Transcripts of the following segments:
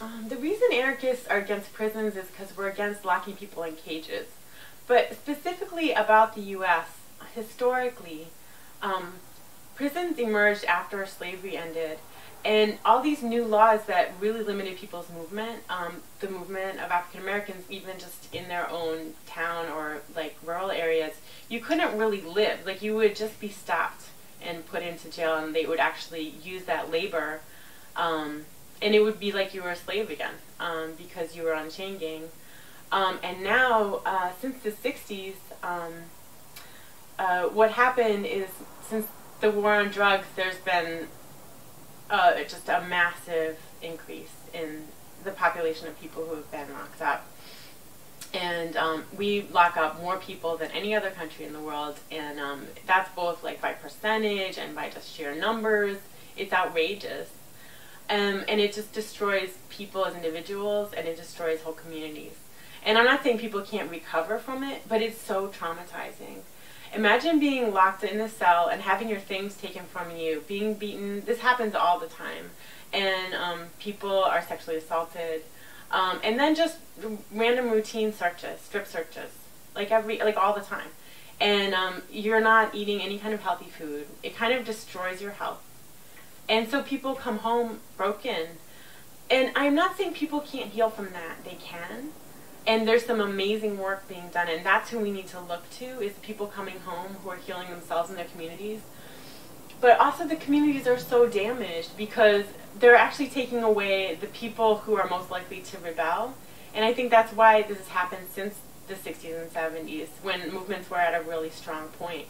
Um, the reason anarchists are against prisons is because we're against locking people in cages. But specifically about the U.S., historically, um, prisons emerged after slavery ended, and all these new laws that really limited people's movement, um, the movement of African Americans, even just in their own town or like rural areas, you couldn't really live. Like you would just be stopped and put into jail, and they would actually use that labor, um, and it would be like you were a slave again um, because you were on chain gang. Um, and now, uh, since the 60s, um, uh, what happened is since the war on drugs, there's been uh, just a massive increase in the population of people who have been locked up. And um, we lock up more people than any other country in the world, and um, that's both like by percentage and by just sheer numbers. It's outrageous. Um, and it just destroys people as individuals, and it destroys whole communities. And I'm not saying people can't recover from it, but it's so traumatizing. Imagine being locked in a cell and having your things taken from you, being beaten. This happens all the time. And um, people are sexually assaulted. Um, and then just random routine searches, strip searches, like every, like all the time. And um, you're not eating any kind of healthy food. It kind of destroys your health. And so people come home broken. And I'm not saying people can't heal from that. They can. And there's some amazing work being done. And that's who we need to look to is people coming home who are healing themselves in their communities. But also the communities are so damaged because they're actually taking away the people who are most likely to rebel. And i think that's why this has happened since the 60s and 70s when movements were at a really strong point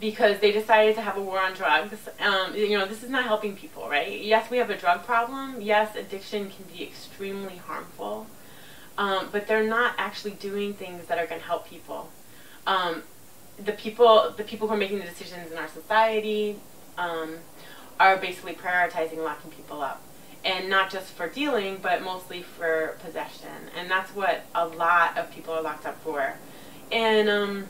because they decided to have a war on drugs. Um, you know, this is not helping people, right? Yes, we have a drug problem. Yes, addiction can be extremely harmful um, but they're not actually doing things that are going to help people. Um, the people, the people who are making the decisions in our society, um, are basically prioritizing locking people up, and not just for dealing, but mostly for possession, and that's what a lot of people are locked up for, and um,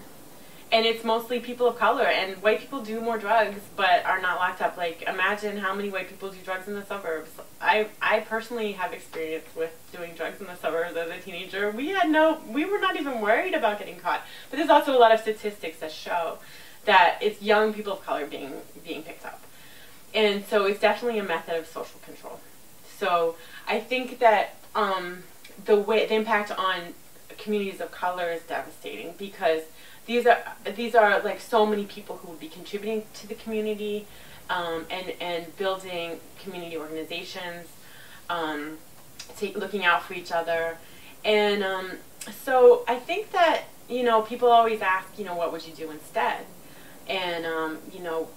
and it's mostly people of color and white people do more drugs but are not locked up. Like imagine how many white people do drugs in the suburbs. I i personally have experience with doing drugs in the suburbs as a teenager. We had no we were not even worried about getting caught. But there's also a lot of statistics that show that it's young people of color being being picked up. And so it's definitely a method of social control. So i think that um, the way the impact on communities of color is devastating because these are these are like so many people who would be contributing to the community um, and and building community organizations, um, take, looking out for each other, and um, so I think that you know people always ask you know what would you do instead, and um, you know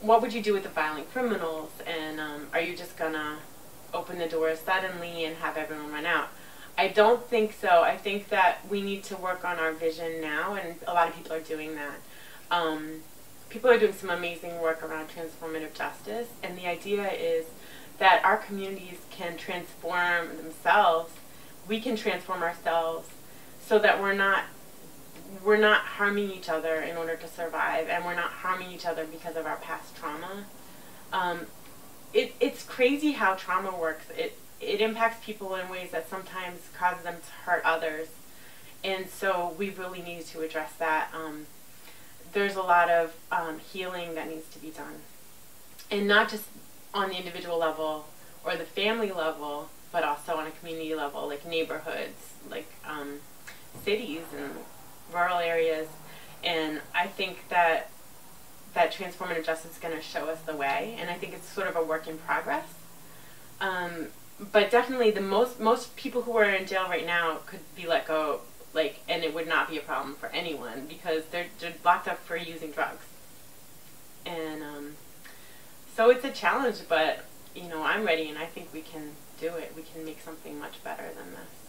what would you do with the violent criminals, and um, are you just gonna open the doors suddenly and have everyone run out? I don't think so. I think that we need to work on our vision now, and a lot of people are doing that. Um, people are doing some amazing work around transformative justice, and the idea is that our communities can transform themselves. We can transform ourselves so that we're not we're not harming each other in order to survive, and we're not harming each other because of our past trauma. Um, it, it's crazy how trauma works. It it impacts people in ways that sometimes causes them to hurt others. And so we really need to address that. Um, there's a lot of um, healing that needs to be done. And not just on the individual level or the family level, but also on a community level, like neighborhoods, like um, cities and rural areas. And I think that that transformative justice is going to show us the way. And I think it's sort of a work in progress. Um, but definitely the most most people who are in jail right now could be let go like and it would not be a problem for anyone because they're, they're locked up for using drugs. And um, so it's a challenge but you know i'm ready and i think we can do it. We can make something much better than this